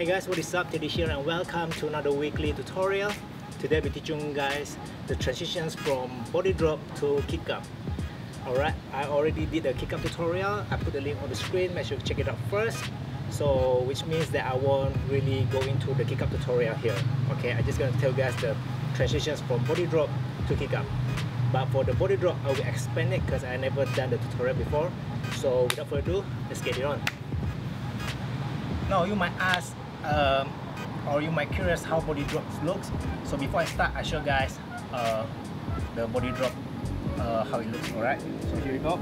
Hey guys, what is up? Teddie here and welcome to another weekly tutorial. Today we're teaching you guys the transitions from body drop to kick up. Alright, I already did a kick up tutorial. I put the link on the screen, make sure you check it out first. So, which means that I won't really go into the kick up tutorial here. Okay, I'm just gonna tell you guys the transitions from body drop to kick up. But for the body drop, I will expand it because I never done the tutorial before. So without further ado, let's get it on. Now you might ask, um, or you might curious how body drop looks. So before I start, I show guys uh, the body drop, uh, how it looks. Alright, so here we go.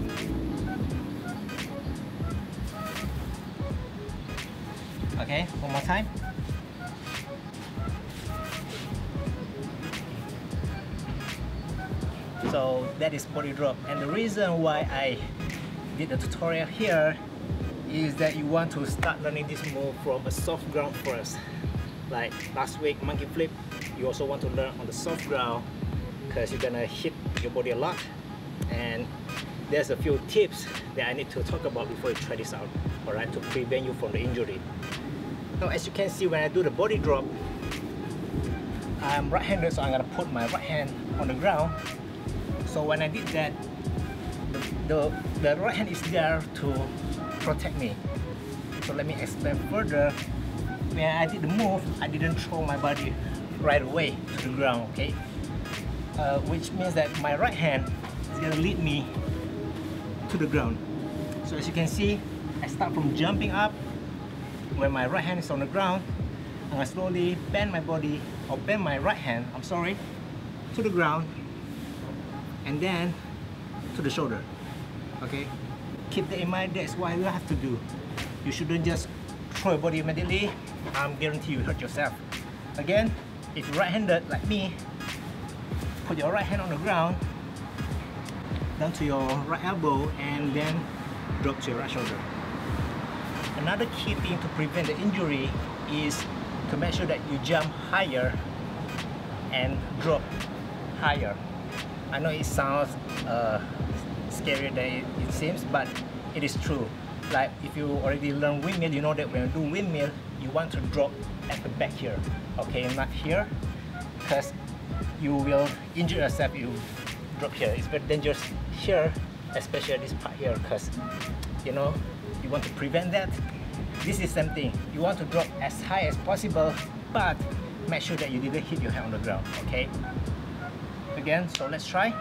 Okay, one more time. So that is body drop, and the reason why I did the tutorial here is that you want to start learning this move from a soft ground first. Like last week monkey flip you also want to learn on the soft ground because you're gonna hit your body a lot. And there's a few tips that I need to talk about before you try this out alright to prevent you from the injury. Now as you can see when I do the body drop I'm right-handed so I'm gonna put my right hand on the ground. So when I did that the, the right hand is there to protect me. So let me explain further. When I did the move, I didn't throw my body right away to the ground, okay? Uh, which means that my right hand is gonna lead me to the ground. So as you can see, I start from jumping up. When my right hand is on the ground, and I'm gonna slowly bend my body, or bend my right hand, I'm sorry, to the ground, and then to the shoulder, okay? Keep that in mind. That's what you have to do. You shouldn't just throw your body immediately. I'm guarantee you hurt yourself. Again if you're right-handed like me put your right hand on the ground down to your right elbow and then drop to your right shoulder. Another key thing to prevent the injury is to make sure that you jump higher and drop higher. I know it sounds uh, scarier than it, seems, but it is true. Like if you already learn windmill, you know that when you do windmill, you want to drop at the back here, okay, not here, because you will injure yourself if you drop here. It's very dangerous here, especially this part here, because you know you want to prevent that. This is same thing. You want to drop as high as possible, but make sure that you didn't hit your head on the ground, okay? Again, so let's try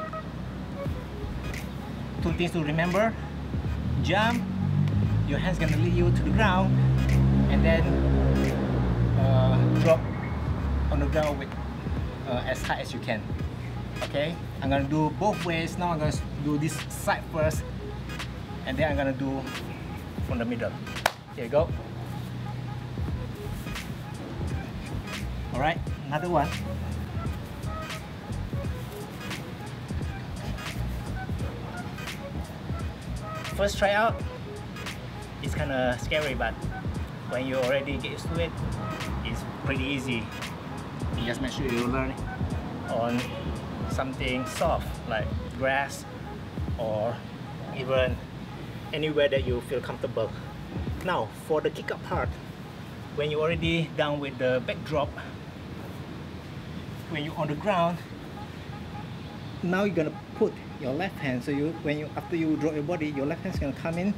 two things to remember. Jump your hands gonna lead you to the ground and then uh, drop on the ground with uh, as high as you can. Okay? I'm gonna do both ways. Now I'm gonna do this side first and then I'm gonna do from the middle. Here you go. All right another one first try out it's kind of scary but when you already get used to it it's pretty easy. You just make sure you learn on something soft like grass or even anywhere that you feel comfortable. Now for the kick up part when you're already done with the backdrop when you're on the ground now you're gonna put your left hand so you when you after you drop your body your left hand is gonna come in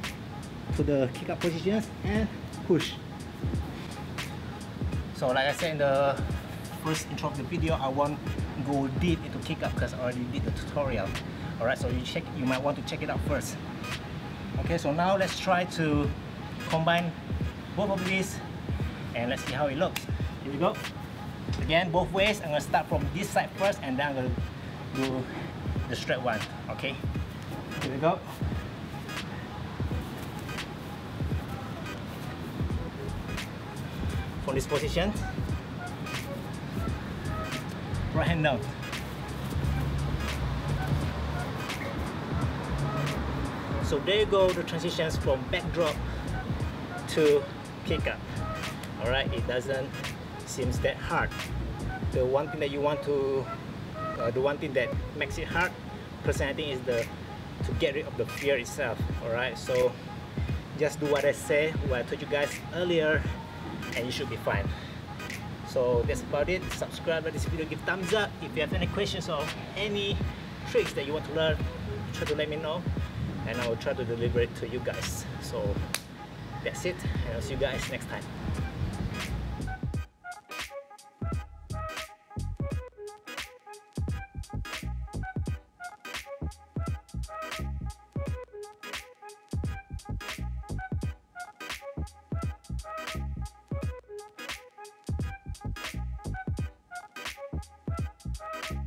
to the kick up positions and push. So like I said in the first intro of the video I won't go deep into kick up because I already did the tutorial. Alright so you check you might want to check it out first. Okay so now let's try to combine both of these and let's see how it looks. Here we go. Again both ways I'm gonna start from this side first and then I'm gonna do the straight one okay? Here we go. From this position. Right hand down. So there you go the transitions from backdrop to kick up. All right it doesn't seems that hard. The one thing that you want to uh, the one thing that makes it hard personally I think is the to get rid of the fear itself alright? So just do what I say what I told you guys earlier and you should be fine. So that's about it. Subscribe like this video give thumbs up. If you have any questions or any tricks that you want to learn try to let me know and I will try to deliver it to you guys. So that's it and I'll see you guys next time